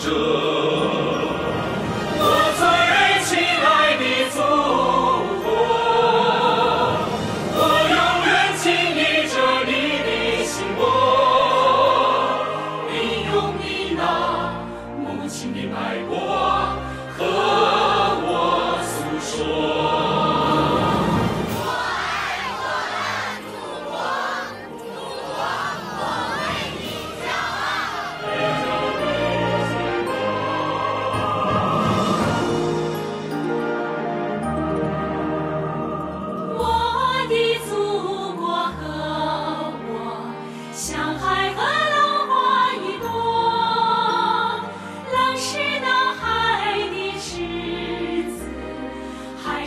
Georgia.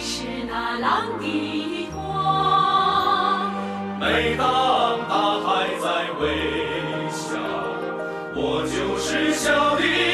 是那浪的光。每当大海在微笑我就是笑的